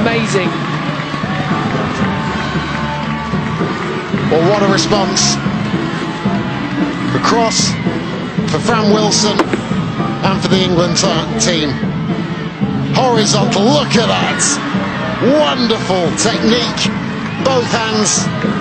Amazing. Well, what a response. The cross for Fran Wilson and for the England team. Horizontal, look at that. Wonderful technique. Both hands